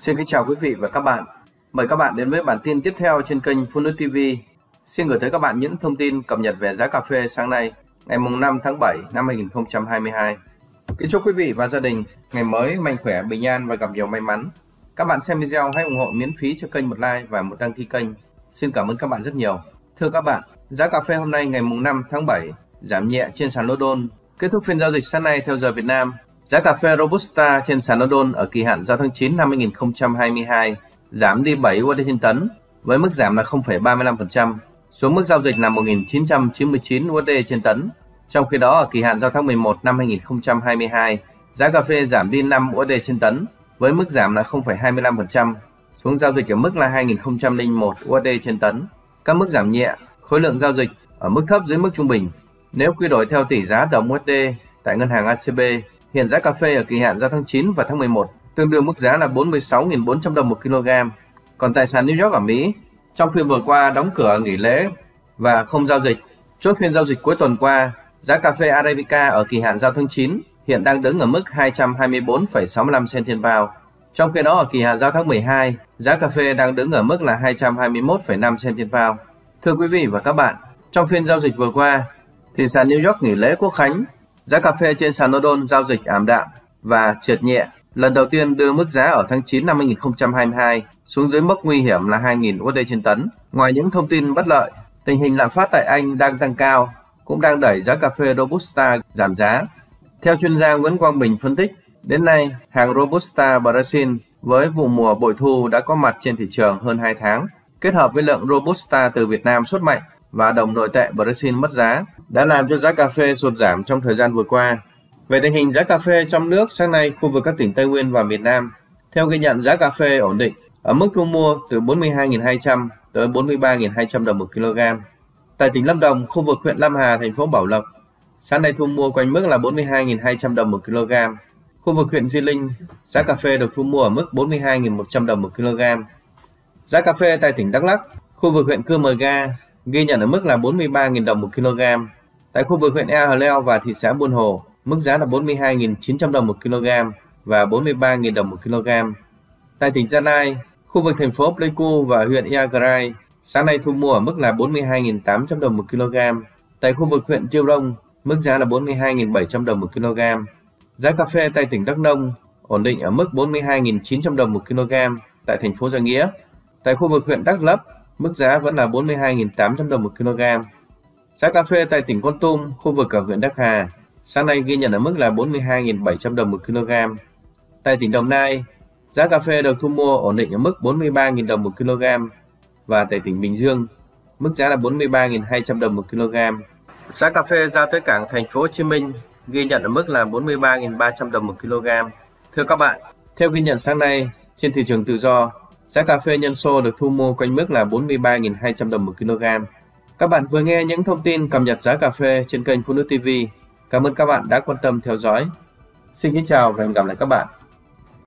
Xin kính chào quý vị và các bạn. Mời các bạn đến với bản tin tiếp theo trên kênh Full TV. Xin gửi tới các bạn những thông tin cập nhật về giá cà phê sáng nay, ngày 5 tháng 7 năm 2022. Kính chúc quý vị và gia đình ngày mới mạnh khỏe, bình an và gặp nhiều may mắn. Các bạn xem video hãy ủng hộ miễn phí cho kênh một like và một đăng ký kênh. Xin cảm ơn các bạn rất nhiều. Thưa các bạn, giá cà phê hôm nay ngày 5 tháng 7 giảm nhẹ trên sàn London. Kết thúc phiên giao dịch sáng nay theo giờ Việt Nam, Giá cà phê Robusta trên sàn London ở kỳ hạn giao tháng 9 năm 2022 giảm đi 7 USD trên tấn với mức giảm là 0,35% xuống mức giao dịch là 1.999 USD trên tấn. Trong khi đó ở kỳ hạn giao tháng 11 năm 2022, giá cà phê giảm đi 5 USD trên tấn với mức giảm là 0,25% xuống giao dịch ở mức là 2.001 USD trên tấn. Các mức giảm nhẹ, khối lượng giao dịch ở mức thấp dưới mức trung bình. Nếu quy đổi theo tỷ giá đồng USD tại ngân hàng ACB Hiện giá cà phê ở kỳ hạn giao tháng 9 và tháng 11 tương đương mức giá là 46.400 đồng một kg. Còn tại sàn New York ở Mỹ, trong phiên vừa qua đóng cửa nghỉ lễ và không giao dịch, chốt phiên giao dịch cuối tuần qua, giá cà phê Arabica ở kỳ hạn giao tháng 9 hiện đang đứng ở mức 224,65 cent trên bao. Trong khi đó ở kỳ hạn giao tháng 12, giá cà phê đang đứng ở mức là 221,5 cent trên bao. Thưa quý vị và các bạn, trong phiên giao dịch vừa qua, thì sàn New York nghỉ lễ quốc khánh Giá cà phê trên sàn London giao dịch ảm đạm và trượt nhẹ, lần đầu tiên đưa mức giá ở tháng 9 năm 2022 xuống dưới mức nguy hiểm là 2.000 USD trên tấn. Ngoài những thông tin bất lợi, tình hình lạm phát tại Anh đang tăng cao, cũng đang đẩy giá cà phê Robusta giảm giá. Theo chuyên gia Nguyễn Quang Bình phân tích, đến nay hàng Robusta Brazil với vụ mùa bội thu đã có mặt trên thị trường hơn 2 tháng, kết hợp với lượng Robusta từ Việt Nam xuất mạnh và đồng nội tệ Brazil mất giá đã làm cho giá cà phê sụt giảm trong thời gian vừa qua. Về tình hình giá cà phê trong nước sáng nay khu vực các tỉnh Tây Nguyên và miền Nam, theo ghi nhận giá cà phê ổn định ở mức thu mua từ 42.200 tới 43.200 đồng một kg. Tại tỉnh Lâm Đồng, khu vực huyện Lâm Hà, thành phố Bảo Lộc, sáng nay thu mua quanh mức là 42.200 đồng một kg. Khu vực huyện Di Linh, giá cà phê được thu mua ở mức 42.100 đồng một kg. Giá cà phê tại tỉnh Đắk Lắk, khu vực huyện Cư Mờ Ga, ghi nhận ở mức là 43.000 đồng một kg. Tại khu vực huyện Ea Hờ Leo và thị xã Buôn Hồ, mức giá là 42.900 đồng một kg và 43.000 đồng một kg. Tại tỉnh Gia Lai, khu vực thành phố Pleiku và huyện Iagrai, sáng nay thu mua ở mức là 42.800 đồng một kg. Tại khu vực huyện Chiêu Rông, mức giá là 42.700 đồng một kg. Giá cà phê tại tỉnh Đắk Nông ổn định ở mức 42.900 đồng một kg tại thành phố Gia Nghĩa. Tại khu vực huyện Đắk Lấp, mức giá vẫn là 42.800 đồng một kg. Giá cà phê tại tỉnh Con Tum, khu vực ở huyện Đắc Hà, sáng nay ghi nhận ở mức là 42.700 đồng một kg. Tại tỉnh Đồng Nai, giá cà phê được thu mua ổn định ở mức 43.000 đồng một kg và tại tỉnh Bình Dương, mức giá là 43.200 đồng một kg. Giá cà phê ra tới cảng thành phố Hồ Chí Minh ghi nhận ở mức là 43.300 đồng một kg. Thưa các bạn, theo ghi nhận sáng nay trên thị trường tự do, giá cà phê nhân sô được thu mua quanh mức là 43.200 đồng một kg. Các bạn vừa nghe những thông tin cập nhật giá cà phê trên kênh Phụ nữ TV. Cảm ơn các bạn đã quan tâm theo dõi. Xin kính chào và hẹn gặp lại các bạn.